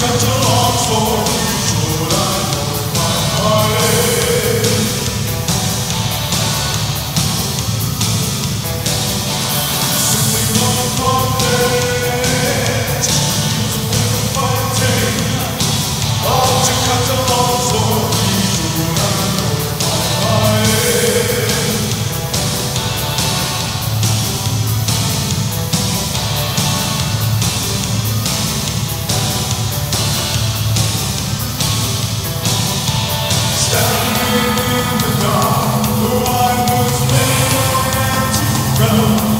such a long story. From